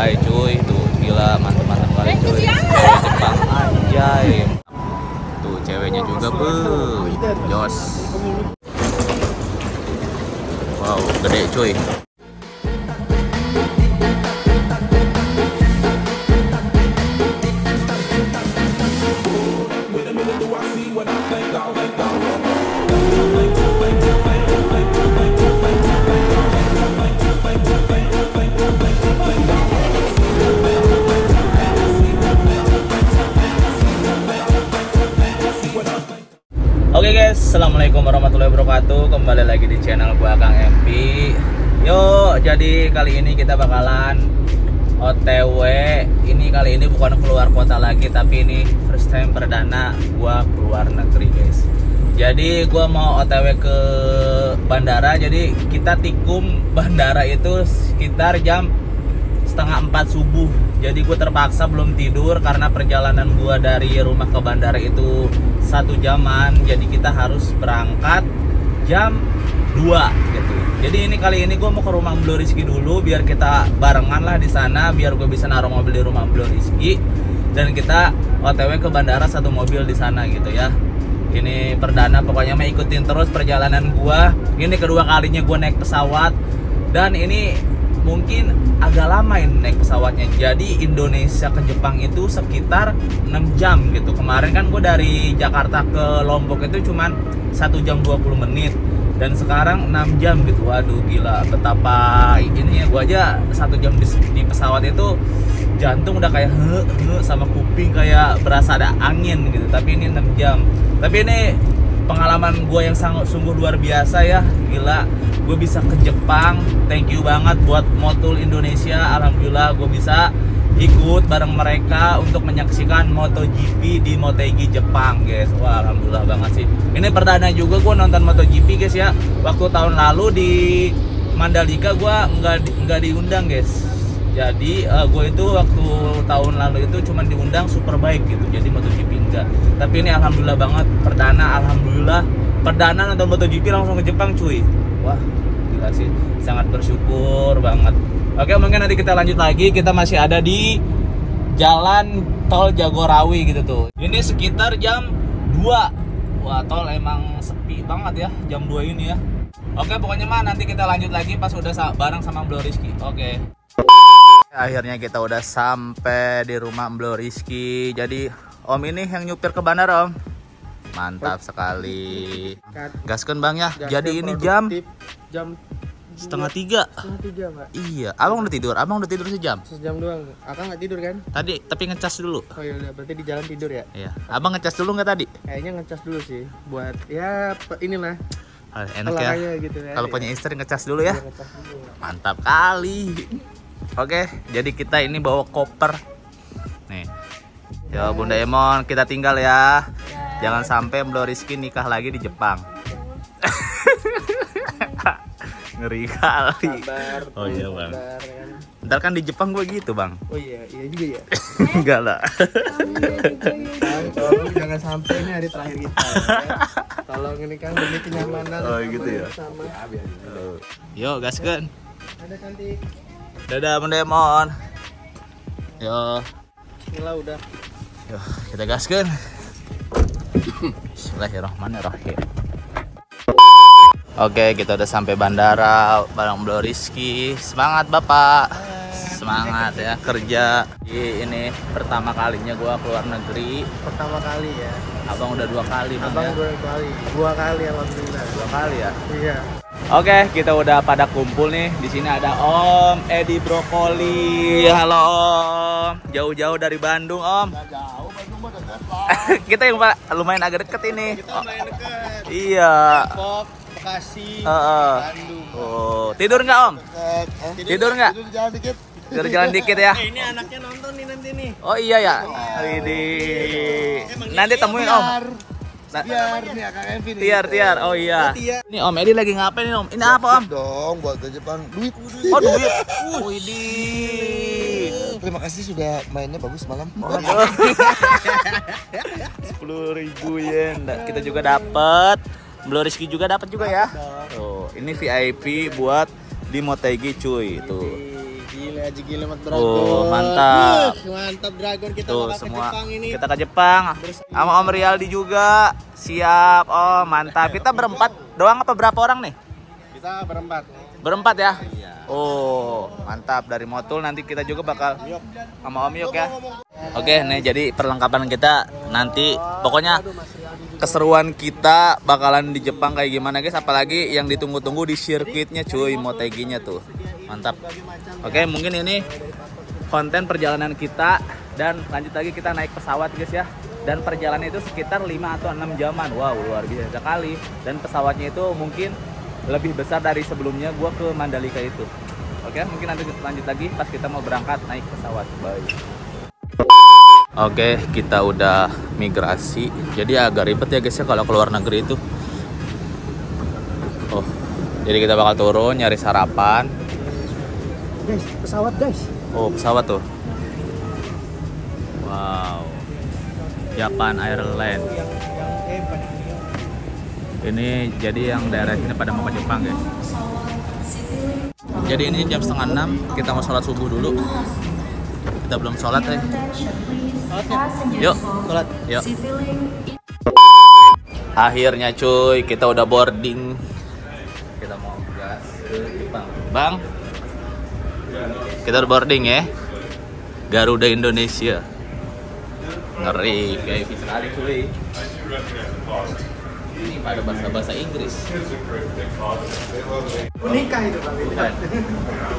Hai cuy, tuh gila mantap-mantap kali cuy. Cewek Jepang anjay. Tuh ceweknya juga bu, jos. Wow, gede cuy. Oke guys, assalamualaikum warahmatullahi wabarakatuh. Kembali lagi di channel gua Kang MP. Yo, jadi kali ini kita bakalan OTW. Ini kali ini bukan keluar kota lagi, tapi ini first time perdana gua keluar negeri guys. Jadi gua mau OTW ke bandara. Jadi kita tikum bandara itu sekitar jam setengah empat subuh. Jadi gue terpaksa belum tidur karena perjalanan gue dari rumah ke bandara itu satu jaman. Jadi kita harus berangkat jam 2 gitu. Jadi ini kali ini gue mau ke rumah Mblo Rizky dulu biar kita barengan lah di sana biar gue bisa naruh mobil di rumah Mblo Rizky. Dan kita otw ke bandara satu mobil di sana gitu ya. Ini perdana pokoknya mau ikutin terus perjalanan gua. Ini kedua kalinya gue naik pesawat. Dan ini mungkin agak lama ini naik pesawatnya. Jadi Indonesia ke Jepang itu sekitar 6 jam gitu. Kemarin kan gue dari Jakarta ke Lombok itu cuman 1 jam 20 menit. Dan sekarang 6 jam gitu. Waduh gila. Betapa ini ya gue aja satu jam di, di pesawat itu jantung udah kayak he, he, sama kuping kayak berasa ada angin gitu. Tapi ini 6 jam. Tapi ini pengalaman gue yang sangat sungguh luar biasa ya. Gila gue bisa ke Jepang. Thank you banget buat Motul Indonesia. Alhamdulillah gue bisa ikut bareng mereka untuk menyaksikan MotoGP di Motegi Jepang guys. Wah alhamdulillah banget sih. Ini perdana juga gue nonton MotoGP guys ya. Waktu tahun lalu di Mandalika gue nggak nggak diundang guys jadi uh, gue itu waktu tahun lalu itu cuma diundang Superbike gitu jadi MotoGP enggak. Tapi ini alhamdulillah banget perdana alhamdulillah. Perdana nonton MotoGP langsung ke Jepang cuy. Wah gila sih. Sangat bersyukur banget. Oke mungkin nanti kita lanjut lagi. Kita masih ada di jalan tol Jagorawi gitu tuh. Ini sekitar jam 2 wah tol emang sepi banget ya jam 2 ini ya. Oke pokoknya mah nanti kita lanjut lagi pas udah bareng sama Blo Rizky. Oke Akhirnya kita udah sampai di rumah Mblo Rizky. Jadi Om ini yang nyupir ke bandara Om. Mantap sekali. Gaskan bang ya. Jadi ini jam jam setengah tiga. setengah tiga pak. Iya. Abang udah tidur. Abang udah tidur sejam. Sejam doang. Akang nggak tidur kan? Tadi tapi ngecas dulu. Oh iya berarti di jalan tidur ya? Iya. Abang ngecas dulu nggak tadi? Kayaknya ngecas dulu sih. Buat ya inilah. Ah, enak ya. Gitu ya. Kalau punya istri ngecas dulu ya. Iya, ngecas dulu. Mantap kali. Oke, jadi kita ini bawa koper. Nih. Yo Bunda Emon, kita tinggal ya. Jangan sampai Mbak Rizky nikah lagi di Jepang. Ngeri kali. Sabar. Oh iya, Bang. Sabar, kan? Ntar kan di Jepang gue gitu, Bang. Oh iya, iya juga ya. Enggak lah. Tolong jangan sampai ini hari terakhir kita. Ya. Tolong ini kan demi kenyamanan. Oh, gitu ya? Sama. Yo, gaskeun. Ada cantik. Dadah Bunda Emon. Yo, Bismillah udah. yo kita gaskeun. Bismillahirrahmanirrahim. Oke, kita udah sampai bandara bareng Bro Rizky. Semangat Bapak. Semangat ya kerja. Ini pertama kalinya gua keluar negeri. Pertama kali ya. Abang udah dua kali Bang Abang ya. dua kali. Dua kali alhamdulillah. Dua kali ya. Iya. Oke, kita udah pada kumpul nih. Di sini ada Om Edi Brokoli. Halo Om. Jauh-jauh dari Bandung, Om. jauh, Bandung mah dekat kita yang lumayan agak deket ini. Kita main dekat. Iya. Depok, Bekasi. Bandung. Oh, tidur nggak Om? Tidur nggak? Tidur jalan dikit. Tidur jalan dikit ya. Eh, ini anaknya nonton nih nanti nih. Oh iya ya. Ini. Nanti temuin Om. Nah, Biar nih Kang Evi nih. tiar tiar. Oh iya. Tiar. Ini Om Edi lagi ngapain nih Om? Ini apa Om? dong buat ke Jepang duit Oh duit. Widih. terima kasih sudah mainnya bagus malam Sepuluh ribu yen. Nah, Kita juga dapat. Belum Rizky juga dapat juga ya. Tuh, ini VIP buat di Motegi cuy. Tuh. Haji Gilimat Dragon. Oh, mantap. Wih, mantap Dragon kita Tuh bakal ke semua Jepang ini. kita ke Jepang. Sama Om Rialdi juga. Siap. Oh mantap. Kita berempat doang apa berapa orang nih? Kita berempat. berempat ya? Iya. oh mantap. Dari Motul nanti kita juga bakal sama Om Yuk ya. Oke nih jadi perlengkapan kita nanti. Pokoknya keseruan kita bakalan di Jepang kayak gimana guys? Apalagi yang ditunggu-tunggu di sirkuitnya cuy Motegi-nya tuh. Mantap. Oke mungkin ini konten perjalanan kita. Dan lanjut lagi kita naik pesawat guys ya. Dan perjalanan itu sekitar 5 atau 6 jaman. Wow luar biasa sekali. Dan pesawatnya itu mungkin lebih besar dari sebelumnya. Gua ke Mandalika itu. Oke mungkin nanti lanjut lagi pas kita mau berangkat naik pesawat. Bye Oke, kita udah migrasi. Jadi agak ribet ya guys ya kalau keluar negeri itu. Oh, jadi kita bakal turun nyari sarapan. Guys, pesawat guys. Oh, pesawat tuh. Wow. Japan Airlines. Ini. Ini jadi yang daerah sini pada mau ke Jepang ya. Jadi ini jam setengah enam, kita mau sholat subuh dulu. Kita belum sholat ya. Yuk, Sholat. yuk. Akhirnya cuy, kita udah boarding. Kita mau gas ke Jepang. Bang, kita udah boarding ya. Garuda Indonesia. Ngeri, kayak sekali cuy. Ini pada bahasa-bahasa Inggris. Nikah itu Bang. Bukan.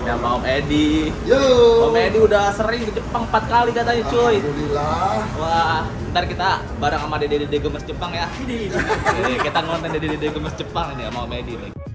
Sama Om Edi. Yo. Om Edi udah sering ke Jepang 4 kali katanya cuy. Alhamdulillah. Wah, ntar kita bareng sama Dede Dede Gemes Jepang ya. Ini kita nonton Dede Dede Gemes Jepang nih sama Om Edi nih.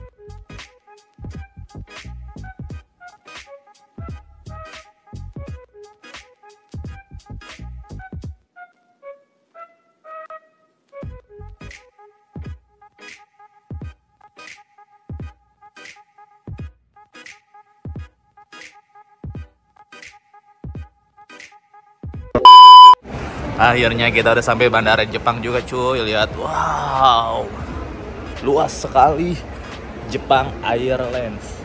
Akhirnya kita udah sampai bandara Jepang juga cuy. Lihat, wow, luas sekali. Jepang Airlines,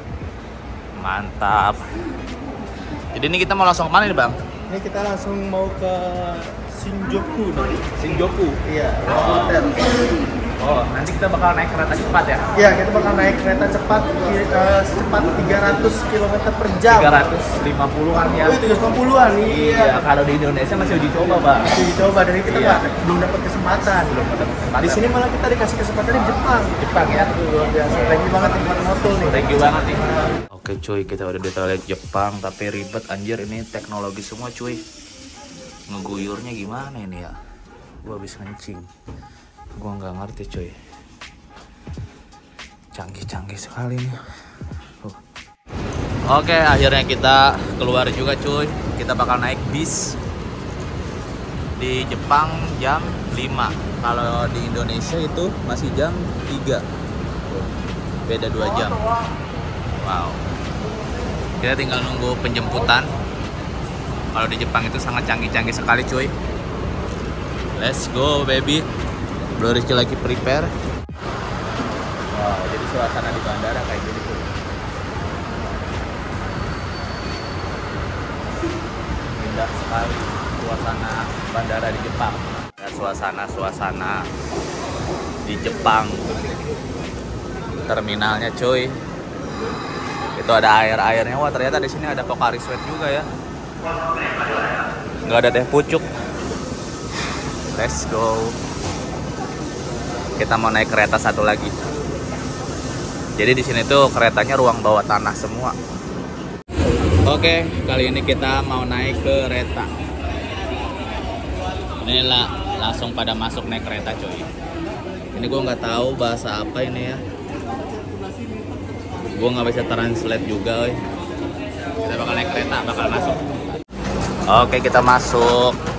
mantap. Jadi ini kita mau langsung ke mana nih bang? Ini kita langsung mau ke Shinjuku nih. Shinjuku. Iya, Oh. hotel. Oh, nanti kita bakal naik kereta cepat ya? Iya, kita bakal naik kereta cepat eh, secepat 300 km per jam. 350 kan ya? Oh, 350-an Iya, iya. kalau di Indonesia masih uji coba bang. Masih dicoba dan ini kita Iya. nggak- belum dapat kesempatan. Belum ada kesempatan. Di sini malah kita dikasih kesempatan di Jepang. Jepang ya? Tuh, luar biasa. Thank you banget nih buat motul nih. Thank you banget nih. Oke cuy, kita udah di toilet Jepang tapi ribet anjir ini teknologi semua cuy. Ngeguyurnya gimana ini ya? Gua habis kencing. Gua nggak ngerti cuy. Canggih-canggih sekali nih. Uh. Oke, akhirnya kita keluar juga cuy. Kita bakal naik bis di Jepang jam 5. Kalau di Indonesia itu masih jam 3. Beda 2 jam. Wow. Kita tinggal nunggu penjemputan. Kalau di Jepang itu sangat canggih-canggih sekali cuy. Let's go baby. Bro Rizky lagi prepare. Wow, jadi suasana di bandara kayak gini tuh. Indah sekali suasana bandara di Jepang. Dan suasana-suasana di Jepang. Terminalnya cuy. Itu ada air-airnya. Wah, ternyata di sini ada Pocari Sweat juga ya. Nggak ada teh pucuk. Let's go. Kita mau naik kereta satu lagi. Jadi di sini tuh keretanya ruang bawah tanah semua. Oke, kali ini kita mau naik kereta. Ini lah langsung pada masuk naik kereta coy. Ini gue nggak tahu bahasa apa ini ya. Gue nggak bisa translate juga, woy. Kita bakal naik kereta, bakal masuk. Oke, kita masuk.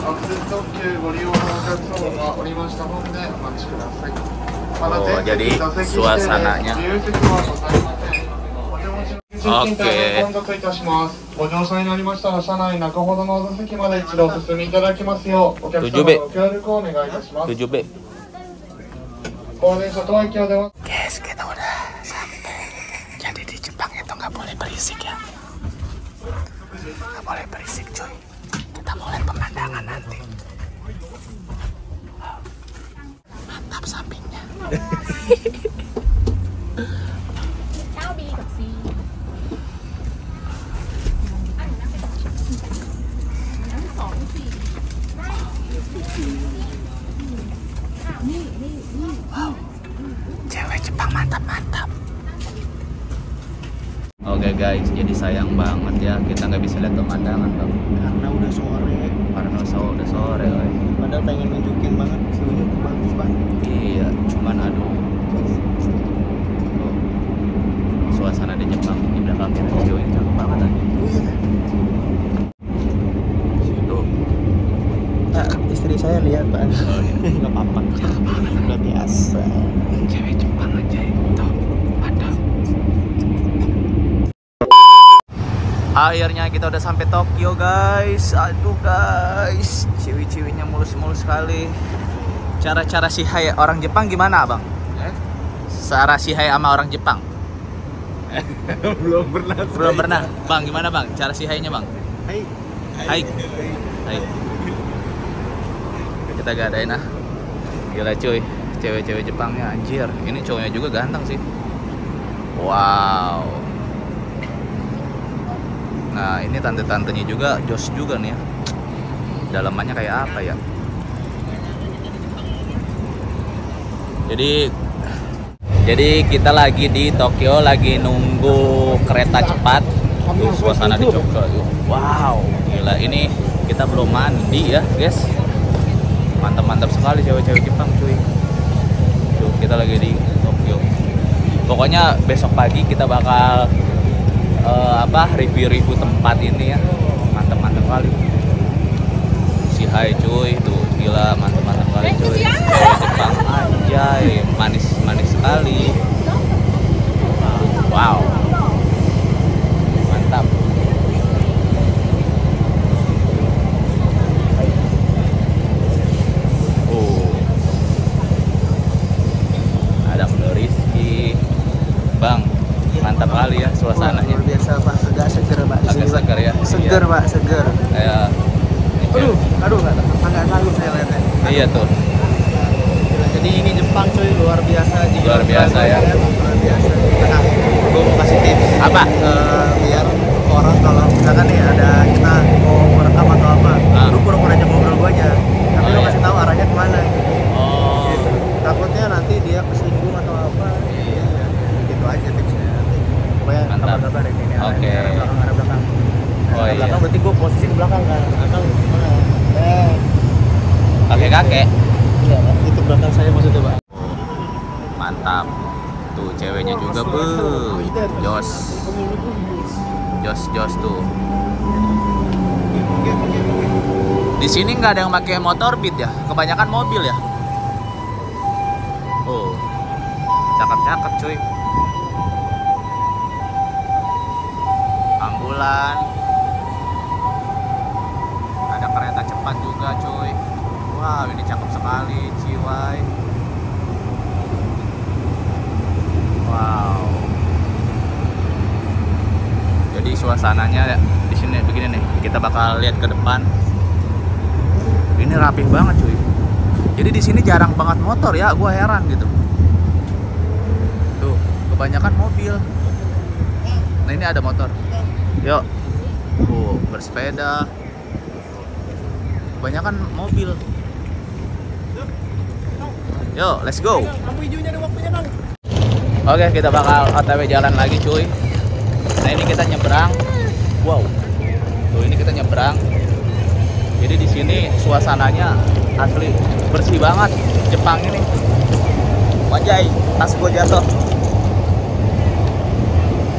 アクセス特急ご利用のお客様がおりましたのでお待ちください。Oh, jadi suasananya. Oke. Tujuh B. Tujuh B. Guys, kita udah sampai. Jadi di Jepang itu nggak boleh berisik ya. Nggak boleh berisik, cuy. Pemandangan nanti. Mantap sampingnya. Gì? Cewek Jepang mantap Oke guys, jadi sayang banget ya kita nggak bisa lihat pemandangan bang. Karena udah sore. Karena so- udah sore. guys. Padahal pengen nunjukin banget view-nya tuh bagus banget. Iya, cuman aduh. Tuh. Suasana di Jepang di belakang kita cewek cakep banget aja. Oh iya? Tuh. Nah, istri saya lihat pak. Oh, iya. Nggak apa-apa. Udah biasa. Cewek Jepang aja itu. Akhirnya kita udah sampai Tokyo guys. Aduh guys, ciwi-ciwinya mulus-mulus sekali. Cara-cara si hai orang Jepang gimana bang? Cara si hai sama orang Jepang? Belum pernah. Belum pernah. Bang, gimana bang? Cara si hai-nya bang? Hai. Hai. Hai. Kita gadain ah. Gila cuy, cewek-cewek Jepangnya anjir. Ini cowoknya juga ganteng sih. Wow. Nah, ini tante-tantenya juga jos juga nih ya. Dalamannya kayak apa ya? Jadi jadi kita lagi di Tokyo lagi nunggu kereta cepat. Tuh suasana di Tokyo. Wow, gila ini kita belum mandi ya, guys. Mantap-mantap sekali cewek-cewek Jepang, cuy. Tuh, kita lagi di Tokyo. Pokoknya besok pagi kita bakal apa review-review tempat ini ya. Mantap-mantap kali. Si Hai cuy, tuh gila mantap-mantap kali cuy. Cewek Jepang anjay, manis-manis sekali. Wow. Seger Iya. pak, seger. Kayak Aduh, aduh nggak nggak sanggup saya lihatnya. Iya tuh. Jadi ini Jepang cuy luar biasa. Jika Luar biasa, ya. Luar biasa. Nah, gue mau kasih tips. Apa? Eh, biar orang kalau misalkan nih ada kita mau merekam atau apa, Ah. lu pura-pura aja ngobrol gue aja. Tapi Oh, lu iya. kasih tahu arahnya ke mana. Oh. Gitu. Takutnya nanti dia kesinggung atau apa. Iya. Ya, gitu aja tipsnya. nanti. Pokoknya kabar-kabar ini, ini Oke. ini arah belakang, arah belakang. Arah iya. belakang berarti gue posisi di belakang kan. Belakang mana? Eh, Kakek-kakek. iya, Pak. itu belakang saya maksudnya pak. Mantap. Tuh ceweknya juga, bu. Jos. Jos, jos tuh. Di sini nggak ada yang pakai motor beat ya, kebanyakan mobil ya. Oh, cakep-cakep cuy. Ambulan. Ada kereta cepat juga cuy. Wow, ini cakep sekali, ciwai. Wow. Jadi suasananya di sini begini nih. Kita bakal lihat ke depan. Ini rapih banget cuy. Jadi di sini jarang banget motor ya, gua heran gitu. Tuh, kebanyakan mobil. Nah ini ada motor. Yuk. Tuh, bersepeda. Kebanyakan mobil. Yuk, let's go. Lampu hijaunya ada waktunya bang. Oke, kita bakal OTW jalan lagi, cuy. Nah, ini kita nyebrang. Wow. Tuh, ini kita nyebrang. Jadi di sini suasananya asli bersih banget Jepang ini. Wajay, tas gue jatuh.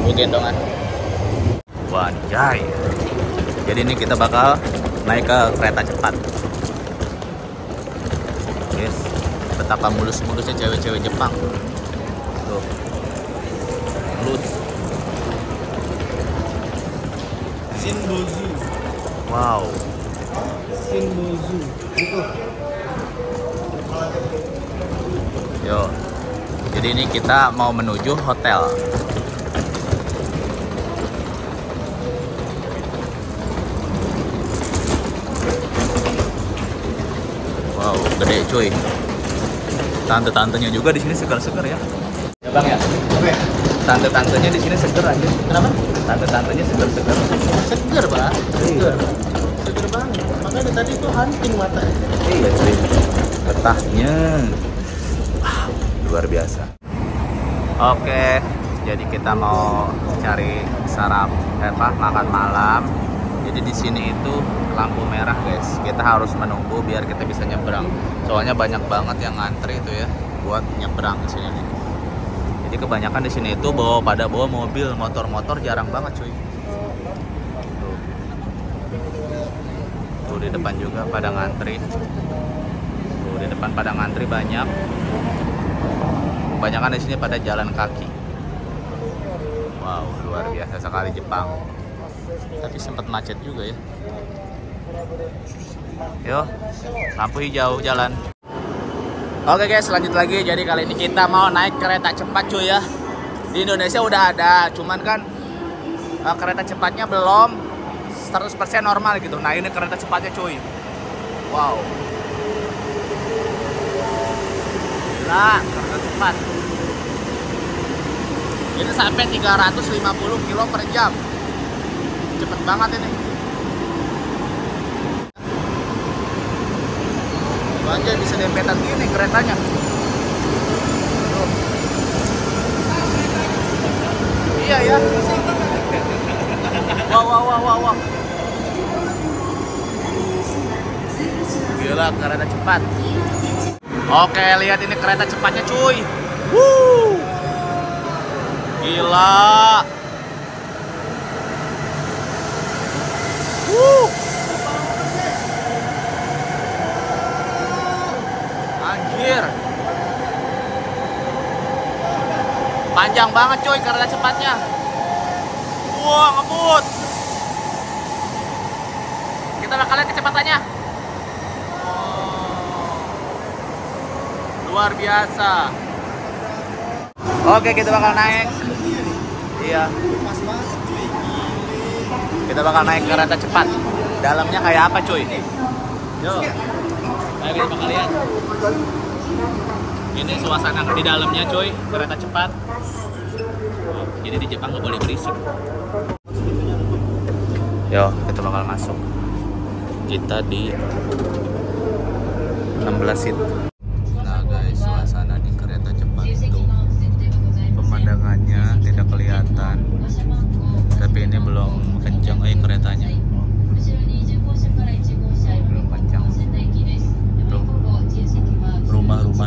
Gue gendongan. Wajay. Jadi ini kita bakal naik ke kereta cepat. Yes. Betapa mulus-mulusnya cewek-cewek Jepang. Tuh. Mulus. Shinbozu, Wow. Shinbozu. Itu. Yo. Jadi ini kita mau menuju hotel. gede cuy tante-tantenya juga di sini segar-segar ya ya bang ya Oke. tante-tantenya di sini segar aja Kenapa? tante-tantenya segar-segar Seger, Pak. Seger. Seger banget. Makanya tadi tuh hunting matanya. iya cuy petahnya Wow, luar biasa oke jadi kita mau cari sarap eh, apa makan malam jadi di sini itu lampu merah guys. Kita harus menunggu biar kita bisa nyebrang. Soalnya banyak banget yang ngantri itu ya buat nyebrang di sini nih. Jadi kebanyakan di sini itu bawa pada bawa mobil motor-motor jarang banget cuy. Tuh. Tuh di depan juga pada ngantri. Tuh di depan pada ngantri banyak. Kebanyakan di sini pada jalan kaki. Wow luar biasa sekali Jepang. Tapi sempat macet juga ya yo lampu hijau jalan. Oke guys lanjut lagi. Jadi kali ini kita mau naik kereta cepat cuy ya. Di Indonesia udah ada cuman kan eh, kereta cepatnya belum 100% normal gitu. Nah ini kereta cepatnya cuy. Wow. Gila kereta cepat. Ini sampai 350 kilo per jam. Cepet banget ini Tuh aja bisa dempetan gini keretanya Tuh. iya ya wow wow wow wow wow gila kereta cepat oke lihat ini kereta cepatnya cuy Wuh. gila Wuh. Anjir. Panjang banget coy kereta cepatnya. Wah, ngebut. Kita bakal lihat kecepatannya. Oh. Luar biasa. Oke, kita bakal naik. Iya. Kita bakal naik kereta cepat. Dalamnya kayak apa, cuy? Yuk. Ayo kita bakal lihat. Ini suasana di dalamnya, cuy. Kereta cepat. Jadi di Jepang nggak boleh berisik. Yo, kita bakal masuk. Kita di 16 seat. Nah, guys, suasana di kereta cepat tuh pemandangannya tidak kelihatan tapi ini belum kencang eh keretanya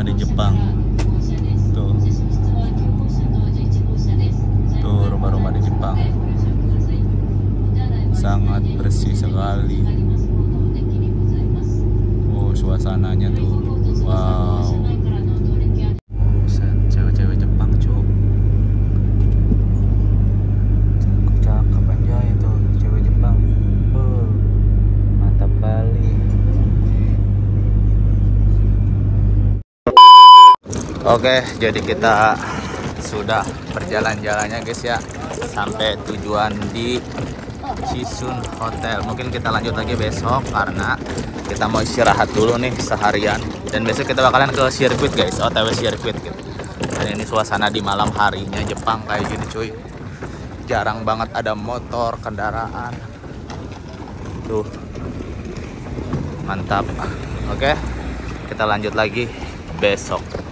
di Jepang. Tuh. Tuh rumah-rumah di Jepang. Sangat bersih sekali. Oh suasananya tuh. Wow oke jadi kita sudah berjalan-jalannya guys ya. Sampai tujuan di Cisun Hotel. Mungkin kita lanjut lagi besok karena kita mau istirahat dulu nih seharian. Dan besok kita bakalan ke sirkuit guys OTW sirkuit gitu. Dan ini suasana di malam harinya Jepang kayak gini cuy. Jarang banget ada motor kendaraan. Tuh. Mantap. Oke kita lanjut lagi besok